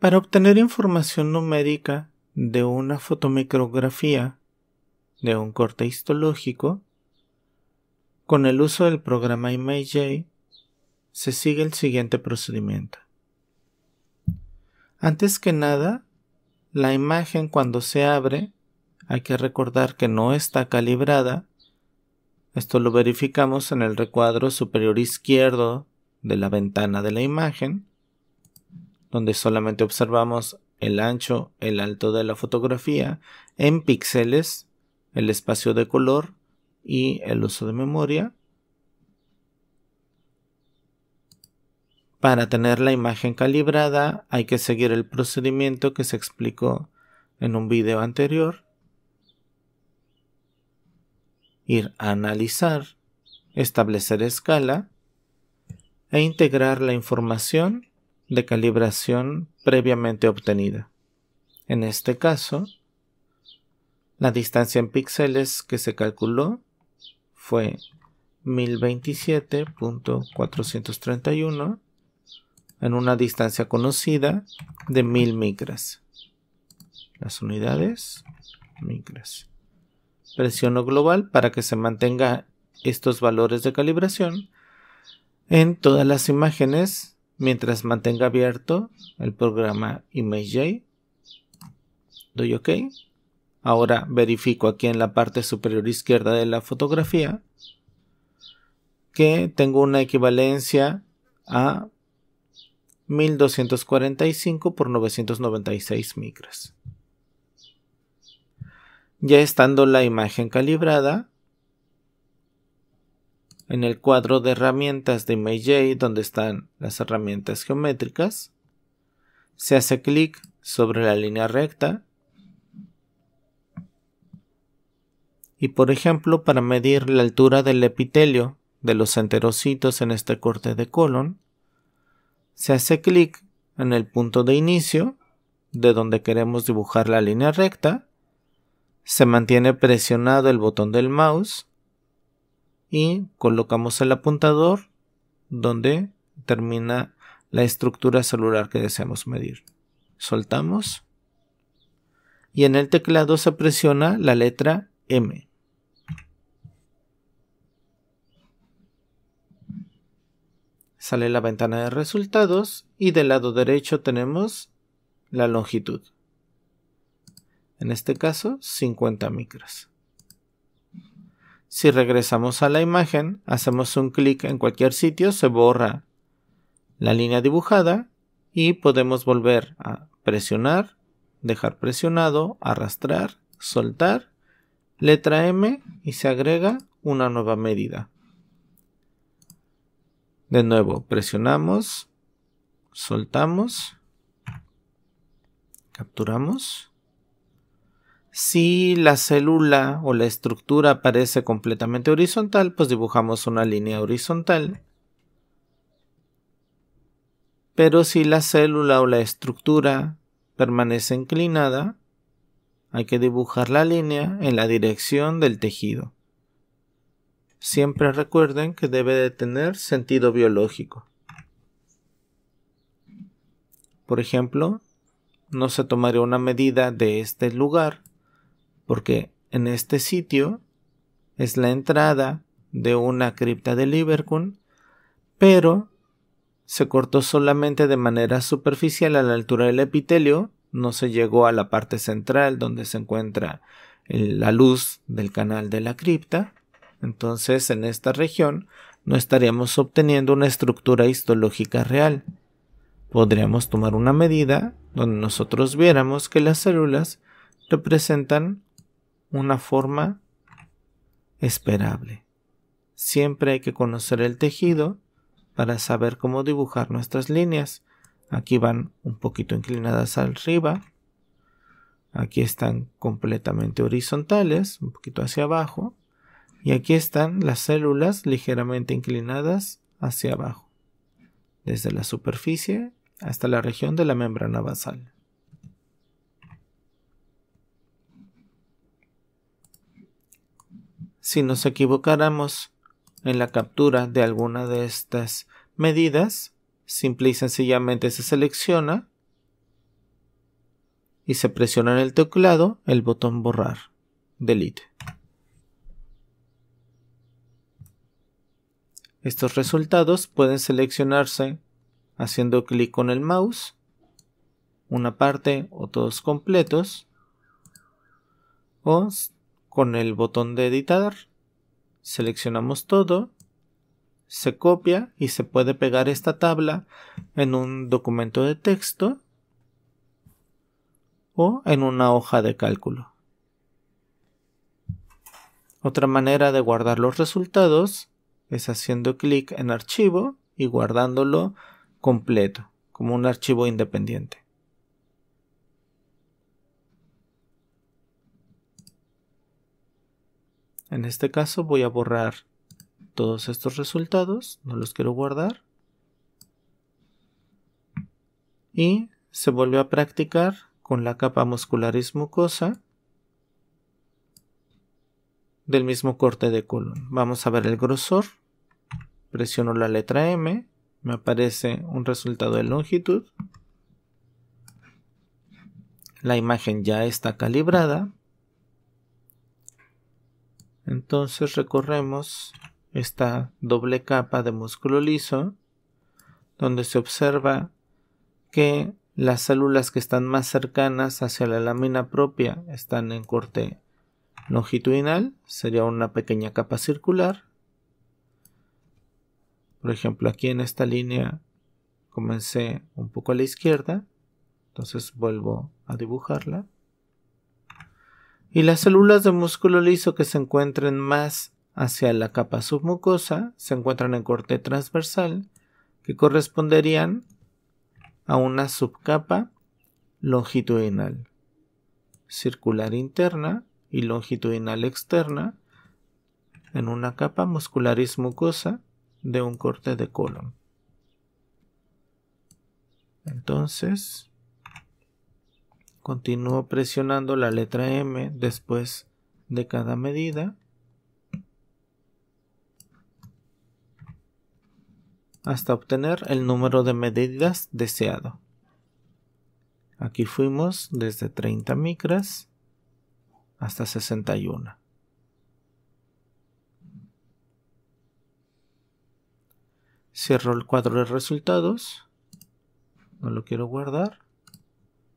Para obtener información numérica de una fotomicrografía de un corte histológico, con el uso del programa ImageJ se sigue el siguiente procedimiento. Antes que nada, la imagen cuando se abre hay que recordar que no está calibrada. Esto lo verificamos en el recuadro superior izquierdo de la ventana de la imagen, donde solamente observamos el ancho, el alto de la fotografía en píxeles, el espacio de color y el uso de memoria. Para tener la imagen calibrada hay que seguir el procedimiento que se explicó en un video anterior. Ir a analizar, establecer escala e integrar la información de calibración previamente obtenida. En este caso, la distancia en píxeles que se calculó fue 1027.431 en una distancia conocida de 1000 micras. Las unidades micras. Presiono global para que se mantenga estos valores de calibración en todas las imágenes mientras mantenga abierto el programa ImageJ. Doy OK. Ahora verifico aquí en la parte superior izquierda de la fotografía que tengo una equivalencia a 1245 por 996 micras. Ya estando la imagen calibrada, en el cuadro de herramientas de ImageJ donde están las herramientas geométricas, se hace clic sobre la línea recta. Y por ejemplo para medir la altura del epitelio de los enterocitos en este corte de colon, se hace clic en el punto de inicio de donde queremos dibujar la línea recta, se mantiene presionado el botón del mouse y colocamos el apuntador donde termina la estructura celular que deseamos medir. Soltamos y en el teclado se presiona la letra M. sale la ventana de resultados y del lado derecho tenemos la longitud. En este caso 50 micras. Si regresamos a la imagen, hacemos un clic en cualquier sitio, se borra la línea dibujada y podemos volver a presionar, dejar presionado, arrastrar, soltar, letra M y se agrega una nueva medida. De nuevo, presionamos, soltamos, capturamos. Si la célula o la estructura parece completamente horizontal, pues dibujamos una línea horizontal. Pero si la célula o la estructura permanece inclinada, hay que dibujar la línea en la dirección del tejido siempre recuerden que debe de tener sentido biológico. Por ejemplo, no se tomaría una medida de este lugar porque en este sitio es la entrada de una cripta de Liverpool, pero se cortó solamente de manera superficial a la altura del epitelio, no se llegó a la parte central donde se encuentra la luz del canal de la cripta, entonces, en esta región no estaríamos obteniendo una estructura histológica real. Podríamos tomar una medida donde nosotros viéramos que las células representan una forma esperable. Siempre hay que conocer el tejido para saber cómo dibujar nuestras líneas. Aquí van un poquito inclinadas arriba. Aquí están completamente horizontales, un poquito hacia abajo. Y aquí están las células ligeramente inclinadas hacia abajo, desde la superficie hasta la región de la membrana basal. Si nos equivocáramos en la captura de alguna de estas medidas, simple y sencillamente se selecciona y se presiona en el teclado el botón borrar, delete. Estos resultados pueden seleccionarse haciendo clic con el mouse, una parte o todos completos, o con el botón de editar, seleccionamos todo, se copia y se puede pegar esta tabla en un documento de texto o en una hoja de cálculo. Otra manera de guardar los resultados es haciendo clic en archivo y guardándolo completo, como un archivo independiente. En este caso voy a borrar todos estos resultados, no los quiero guardar. Y se vuelve a practicar con la capa muscularis mucosa del mismo corte de colon. Vamos a ver el grosor. Presiono la letra M, me aparece un resultado de longitud. La imagen ya está calibrada. Entonces recorremos esta doble capa de músculo liso donde se observa que las células que están más cercanas hacia la lámina propia están en corte longitudinal, sería una pequeña capa circular. Por ejemplo, aquí en esta línea comencé un poco a la izquierda, entonces vuelvo a dibujarla. Y las células de músculo liso que se encuentren más hacia la capa submucosa se encuentran en corte transversal, que corresponderían a una subcapa longitudinal, circular interna y longitudinal externa en una capa muscularis mucosa de un corte de colon. Entonces, continúo presionando la letra M después de cada medida hasta obtener el número de medidas deseado. Aquí fuimos desde 30 micras hasta 61. Cierro el cuadro de resultados. No lo quiero guardar.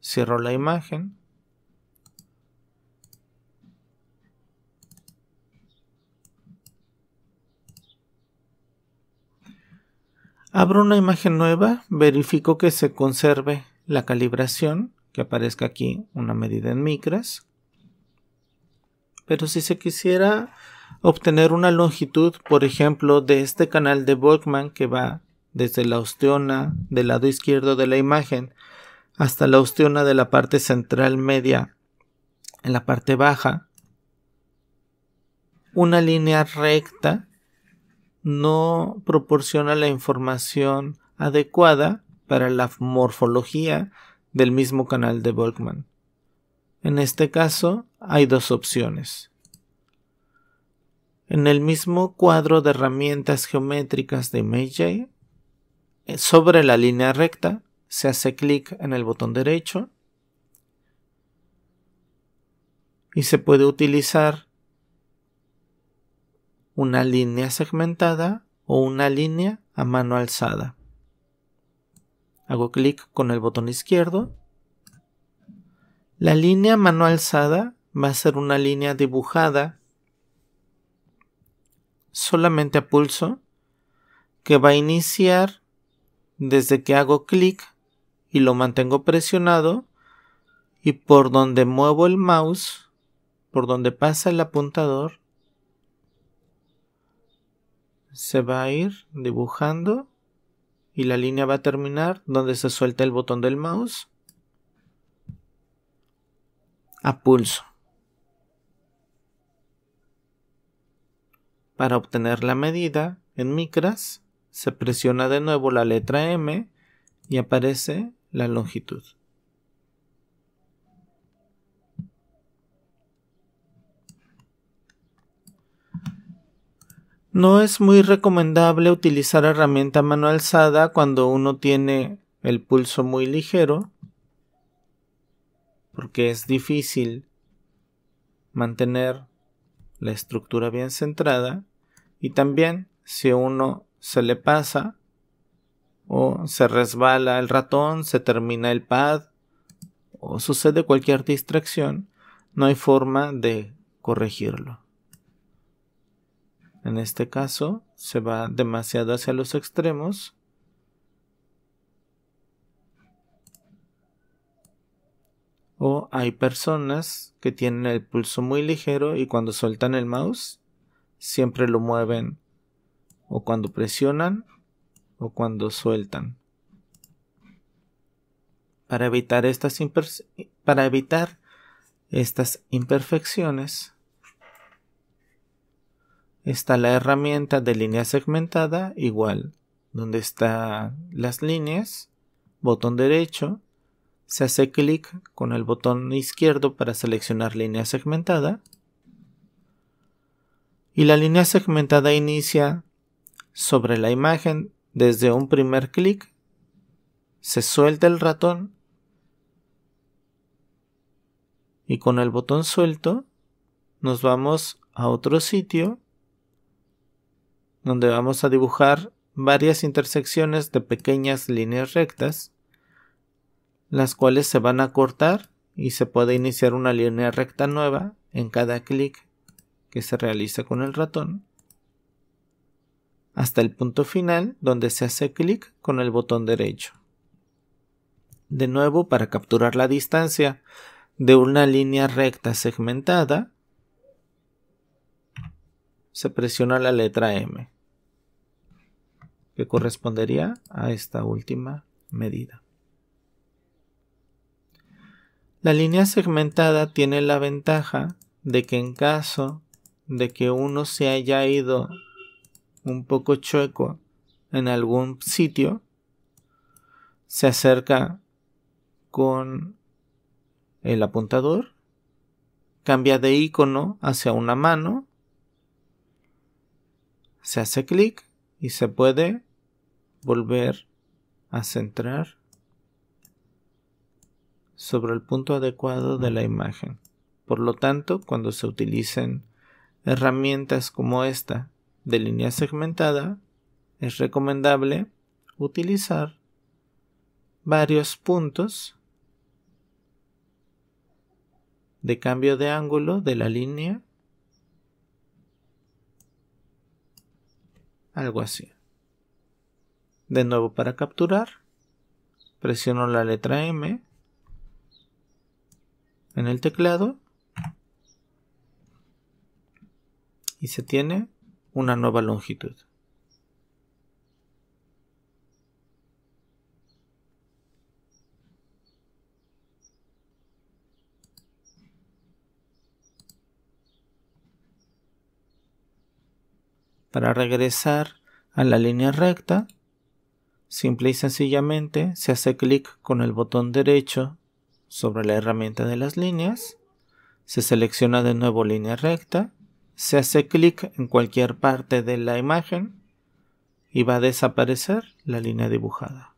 Cierro la imagen. Abro una imagen nueva, verifico que se conserve la calibración, que aparezca aquí una medida en micras. Pero si se quisiera obtener una longitud, por ejemplo, de este canal de Volkmann que va desde la osteona del lado izquierdo de la imagen hasta la osteona de la parte central media en la parte baja, una línea recta no proporciona la información adecuada para la morfología del mismo canal de Volkmann. En este caso hay dos opciones. En el mismo cuadro de herramientas geométricas de ImageJ, eh, sobre la línea recta, se hace clic en el botón derecho y se puede utilizar una línea segmentada o una línea a mano alzada. Hago clic con el botón izquierdo. La línea a mano alzada va a ser una línea dibujada solamente a pulso que va a iniciar desde que hago clic y lo mantengo presionado y por donde muevo el mouse, por donde pasa el apuntador, se va a ir dibujando y la línea va a terminar donde se suelta el botón del mouse a pulso. Para obtener la medida en micras, se presiona de nuevo la letra M y aparece la longitud. No es muy recomendable utilizar herramienta mano alzada cuando uno tiene el pulso muy ligero, porque es difícil mantener la estructura bien centrada y también si uno se le pasa o se resbala el ratón, se termina el pad o sucede cualquier distracción, no hay forma de corregirlo. En este caso se va demasiado hacia los extremos O hay personas que tienen el pulso muy ligero y cuando sueltan el mouse siempre lo mueven o cuando presionan o cuando sueltan. Para evitar estas, para evitar estas imperfecciones está la herramienta de línea segmentada igual donde están las líneas botón derecho se hace clic con el botón izquierdo para seleccionar línea segmentada y la línea segmentada inicia sobre la imagen desde un primer clic se suelta el ratón y con el botón suelto nos vamos a otro sitio donde vamos a dibujar varias intersecciones de pequeñas líneas rectas las cuales se van a cortar y se puede iniciar una línea recta nueva en cada clic que se realiza con el ratón hasta el punto final donde se hace clic con el botón derecho. De nuevo, para capturar la distancia de una línea recta segmentada, se presiona la letra M, que correspondería a esta última medida. La línea segmentada tiene la ventaja de que en caso de que uno se haya ido un poco chueco en algún sitio, se acerca con el apuntador, cambia de icono hacia una mano, se hace clic y se puede volver a centrar sobre el punto adecuado de la imagen. Por lo tanto, cuando se utilicen herramientas como esta de línea segmentada, es recomendable utilizar varios puntos de cambio de ángulo de la línea. Algo así. De nuevo para capturar, presiono la letra M en el teclado y se tiene una nueva longitud. Para regresar a la línea recta, simple y sencillamente se hace clic con el botón derecho sobre la herramienta de las líneas, se selecciona de nuevo línea recta, se hace clic en cualquier parte de la imagen y va a desaparecer la línea dibujada.